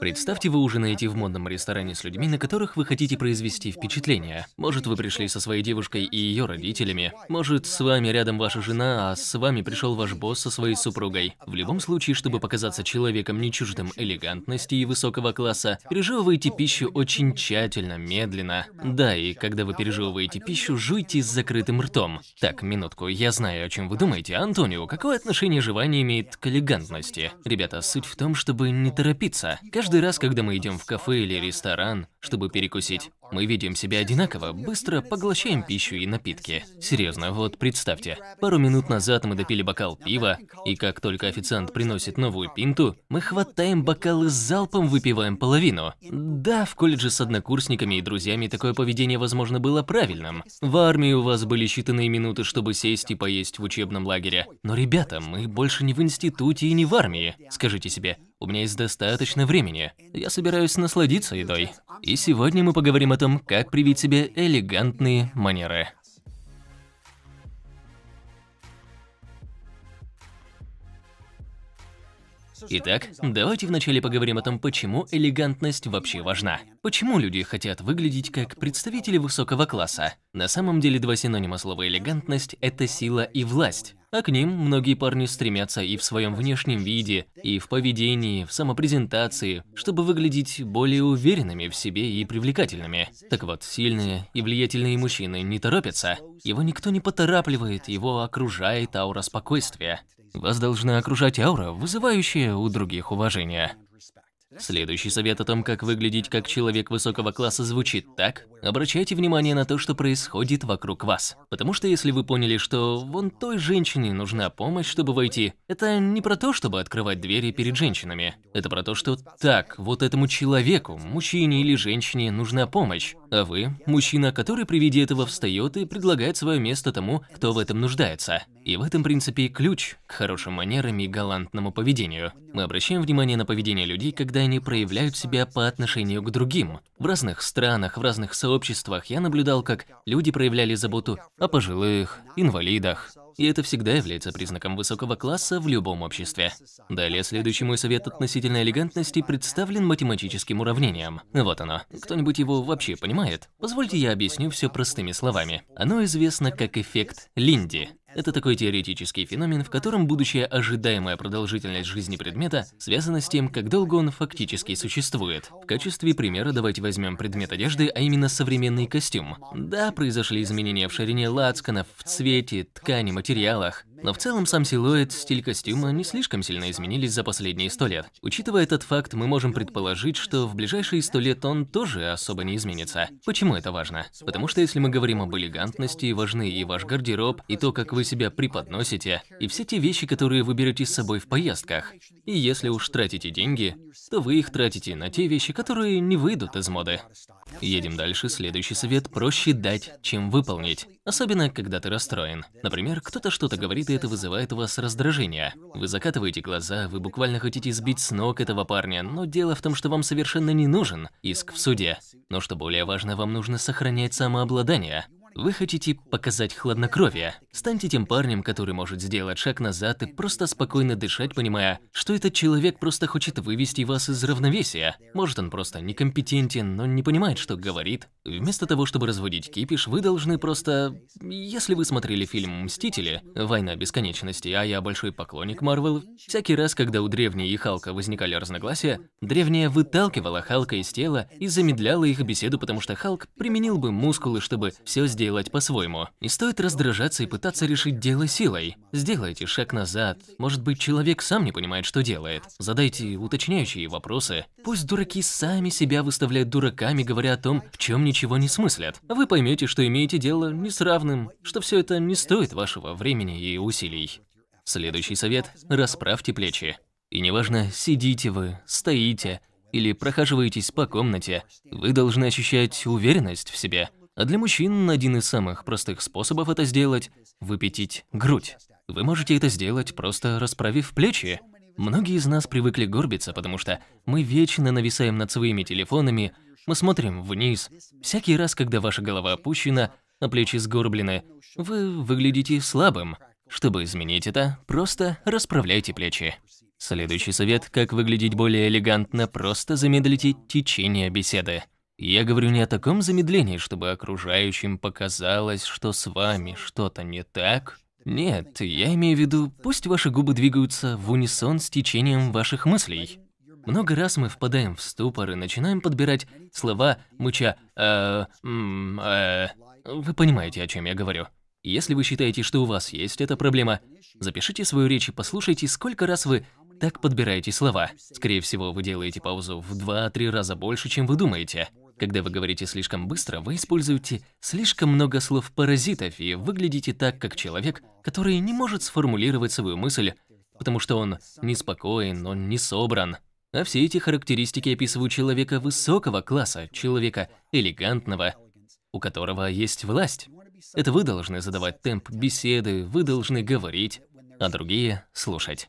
Представьте, вы ужинаете в модном ресторане с людьми, на которых вы хотите произвести впечатление. Может, вы пришли со своей девушкой и ее родителями. Может, с вами рядом ваша жена, а с вами пришел ваш босс со своей супругой. В любом случае, чтобы показаться человеком не чуждым элегантности и высокого класса, пережевывайте пищу очень тщательно, медленно. Да, и когда вы пережевываете пищу, жуйте с закрытым ртом. Так, минутку, я знаю, о чем вы думаете. Антонио, какое отношение жевание имеет к элегантности? Ребята, суть в том, чтобы не торопиться. Каждый раз, когда мы идем в кафе или ресторан, чтобы перекусить, мы ведем себя одинаково, быстро поглощаем пищу и напитки. Серьезно, вот представьте, пару минут назад мы допили бокал пива, и как только официант приносит новую пинту, мы хватаем бокал и залпом выпиваем половину. Да, в колледже с однокурсниками и друзьями такое поведение, возможно, было правильным. В армии у вас были считанные минуты, чтобы сесть и поесть в учебном лагере. Но, ребята, мы больше не в институте и не в армии. Скажите себе, у меня есть достаточно времени. Я собираюсь насладиться едой. И сегодня мы поговорим о том, как привить себе элегантные манеры. Итак, давайте вначале поговорим о том, почему элегантность вообще важна. Почему люди хотят выглядеть как представители высокого класса? На самом деле два синонима слова элегантность – это сила и власть. А к ним многие парни стремятся и в своем внешнем виде, и в поведении, в самопрезентации, чтобы выглядеть более уверенными в себе и привлекательными. Так вот, сильные и влиятельные мужчины не торопятся. Его никто не поторапливает, его окружает аура спокойствия. Вас должна окружать аура, вызывающая у других уважение. Следующий совет о том, как выглядеть как человек высокого класса звучит так. Обращайте внимание на то, что происходит вокруг вас. Потому что если вы поняли, что вон той женщине нужна помощь, чтобы войти, это не про то, чтобы открывать двери перед женщинами. Это про то, что так, вот этому человеку, мужчине или женщине нужна помощь. А вы – мужчина, который при виде этого встает и предлагает свое место тому, кто в этом нуждается. И в этом принципе ключ к хорошим манерам и галантному поведению. Мы обращаем внимание на поведение людей, когда они проявляют себя по отношению к другим. В разных странах, в разных сообществах я наблюдал, как люди проявляли заботу о пожилых, инвалидах, и это всегда является признаком высокого класса в любом обществе. Далее, следующий мой совет относительно элегантности представлен математическим уравнением. Вот оно. Кто-нибудь его вообще понимает? Позвольте я объясню все простыми словами. Оно известно как эффект Линди. Это такой теоретический феномен, в котором будущая ожидаемая продолжительность жизни предмета связана с тем, как долго он фактически существует. В качестве примера давайте возьмем предмет одежды, а именно современный костюм. Да, произошли изменения в ширине лацканов, в цвете, ткани, материалах, но в целом сам силуэт, стиль костюма не слишком сильно изменились за последние сто лет. Учитывая этот факт, мы можем предположить, что в ближайшие сто лет он тоже особо не изменится. Почему это важно? Потому что если мы говорим об элегантности, важны и ваш гардероб, и то, как вы себя преподносите, и все те вещи, которые вы берете с собой в поездках. И если уж тратите деньги, то вы их тратите на те вещи, которые не выйдут из моды. Едем дальше. Следующий совет – проще дать, чем выполнить. Особенно, когда ты расстроен. Например, кто-то что-то говорит, и это вызывает у вас раздражение. Вы закатываете глаза, вы буквально хотите сбить с ног этого парня, но дело в том, что вам совершенно не нужен иск в суде. Но что более важно, вам нужно сохранять самообладание. Вы хотите показать хладнокровие. Станьте тем парнем, который может сделать шаг назад и просто спокойно дышать, понимая, что этот человек просто хочет вывести вас из равновесия. Может, он просто некомпетентен, но не понимает, что говорит. Вместо того, чтобы разводить кипиш, вы должны просто... Если вы смотрели фильм «Мстители», «Война бесконечности», а я большой поклонник Марвел, всякий раз, когда у Древней и Халка возникали разногласия, Древняя выталкивала Халка из тела и замедляла их беседу, потому что Халк применил бы мускулы, чтобы все сделать сделать по-своему. Не стоит раздражаться и пытаться решить дело силой. Сделайте шаг назад. Может быть, человек сам не понимает, что делает. Задайте уточняющие вопросы. Пусть дураки сами себя выставляют дураками, говоря о том, в чем ничего не смыслят. Вы поймете, что имеете дело не с равным, что все это не стоит вашего времени и усилий. Следующий совет – расправьте плечи. И неважно, сидите вы, стоите или прохаживаетесь по комнате, вы должны ощущать уверенность в себе – а для мужчин один из самых простых способов это сделать – выпятить грудь. Вы можете это сделать, просто расправив плечи. Многие из нас привыкли горбиться, потому что мы вечно нависаем над своими телефонами, мы смотрим вниз. Всякий раз, когда ваша голова опущена, а плечи сгорблены, вы выглядите слабым. Чтобы изменить это, просто расправляйте плечи. Следующий совет, как выглядеть более элегантно, просто замедлите течение беседы. Я говорю не о таком замедлении, чтобы окружающим показалось, что с вами что-то не так. Нет, я имею в виду, пусть ваши губы двигаются в унисон с течением ваших мыслей. Много раз мы впадаем в ступор и начинаем подбирать слова, мыча э, э, Вы понимаете, о чем я говорю. Если вы считаете, что у вас есть эта проблема, запишите свою речь и послушайте, сколько раз вы так подбираете слова. Скорее всего, вы делаете паузу в 2-3 раза больше, чем вы думаете. Когда вы говорите слишком быстро, вы используете слишком много слов-паразитов и выглядите так, как человек, который не может сформулировать свою мысль, потому что он неспокоен, он не собран. А все эти характеристики описывают человека высокого класса, человека элегантного, у которого есть власть. Это вы должны задавать темп беседы, вы должны говорить, а другие – слушать.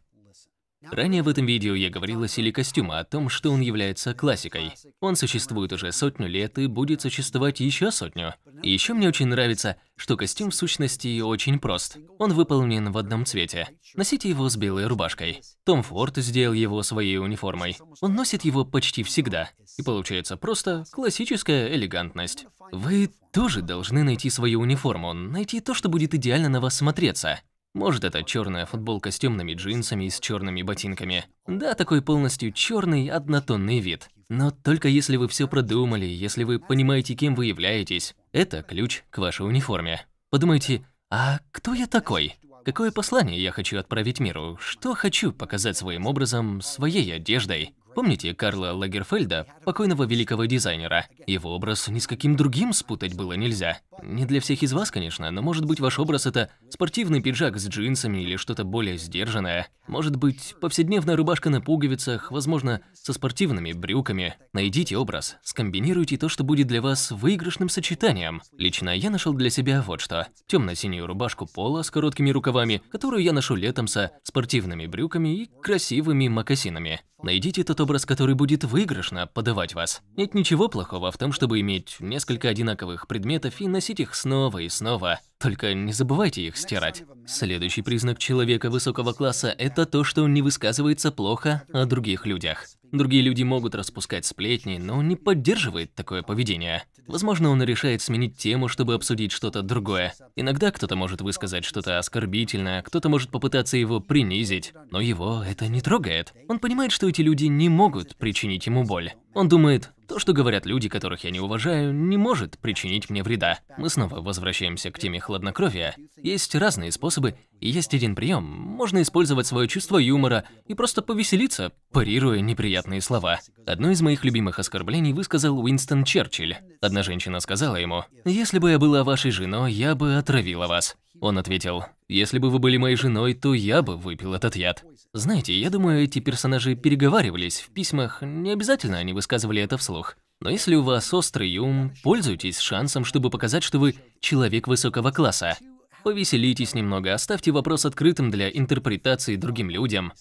Ранее в этом видео я говорил о стиле костюма, о том, что он является классикой. Он существует уже сотню лет и будет существовать еще сотню. И еще мне очень нравится, что костюм в сущности очень прост. Он выполнен в одном цвете. Носите его с белой рубашкой. Том Форд сделал его своей униформой. Он носит его почти всегда. И получается просто классическая элегантность. Вы тоже должны найти свою униформу, найти то, что будет идеально на вас смотреться. Может, это черная футболка с темными джинсами и с черными ботинками. Да, такой полностью черный однотонный вид. Но только если вы все продумали, если вы понимаете, кем вы являетесь, это ключ к вашей униформе. Подумайте, а кто я такой? Какое послание я хочу отправить миру? Что хочу показать своим образом, своей одеждой? Помните Карла Лагерфельда, покойного великого дизайнера? Его образ ни с каким другим спутать было нельзя. Не для всех из вас, конечно, но может быть ваш образ это спортивный пиджак с джинсами или что-то более сдержанное. Может быть, повседневная рубашка на пуговицах, возможно, со спортивными брюками. Найдите образ, скомбинируйте то, что будет для вас выигрышным сочетанием. Лично я нашел для себя вот что. Темно-синюю рубашку пола с короткими рукавами, которую я ношу летом со спортивными брюками и красивыми мокасинами. Найдите тот образ, который будет выигрышно подавать вас. Нет ничего плохого в том, чтобы иметь несколько одинаковых предметов и носить их снова и снова. Только не забывайте их стирать. Следующий признак человека высокого класса – это то, что он не высказывается плохо о других людях. Другие люди могут распускать сплетни, но он не поддерживает такое поведение. Возможно, он решает сменить тему, чтобы обсудить что-то другое. Иногда кто-то может высказать что-то оскорбительное, кто-то может попытаться его принизить, но его это не трогает. Он понимает, что эти люди не могут причинить ему боль. Он думает, то, что говорят люди, которых я не уважаю, не может причинить мне вреда. Мы снова возвращаемся к теме хладнокровия. Есть разные способы, и есть один прием. Можно использовать свое чувство юмора и просто повеселиться, парируя неприятные слова. Одно из моих любимых оскорблений высказал Уинстон Черчилль. Одна женщина сказала ему, «Если бы я была вашей женой, я бы отравила вас». Он ответил, «Если бы вы были моей женой, то я бы выпил этот яд». Знаете, я думаю, эти персонажи переговаривались в письмах, не обязательно они высказывали это вслух. Но если у вас острый ум, пользуйтесь шансом, чтобы показать, что вы человек высокого класса. Повеселитесь немного, оставьте вопрос открытым для интерпретации другим людям.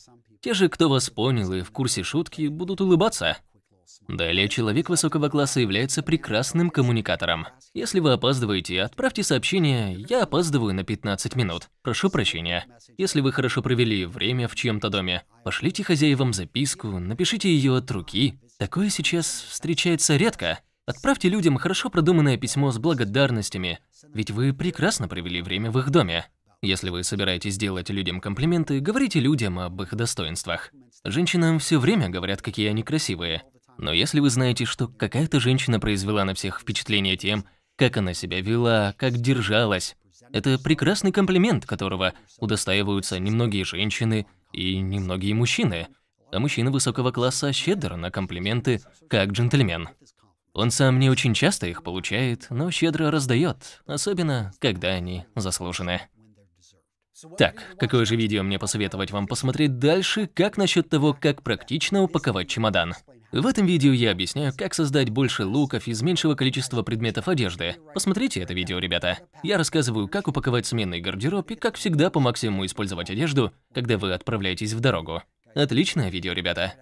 Те же, кто вас понял и в курсе шутки, будут улыбаться. Далее, человек высокого класса является прекрасным коммуникатором. Если вы опаздываете, отправьте сообщение «Я опаздываю на 15 минут. Прошу прощения». Если вы хорошо провели время в чьем-то доме, пошлите хозяевам записку, напишите ее от руки. Такое сейчас встречается редко. Отправьте людям хорошо продуманное письмо с благодарностями, ведь вы прекрасно провели время в их доме. Если вы собираетесь делать людям комплименты, говорите людям об их достоинствах. Женщинам все время говорят, какие они красивые. Но если вы знаете, что какая-то женщина произвела на всех впечатление тем, как она себя вела, как держалась, это прекрасный комплимент, которого удостаиваются немногие женщины и немногие мужчины. А мужчина высокого класса щедр на комплименты, как джентльмен. Он сам не очень часто их получает, но щедро раздает, особенно когда они заслужены. Так, какое же видео мне посоветовать вам посмотреть дальше, как насчет того, как практично упаковать чемодан? В этом видео я объясняю, как создать больше луков из меньшего количества предметов одежды. Посмотрите это видео, ребята. Я рассказываю, как упаковать сменный гардероб и как всегда по максимуму использовать одежду, когда вы отправляетесь в дорогу. Отличное видео, ребята.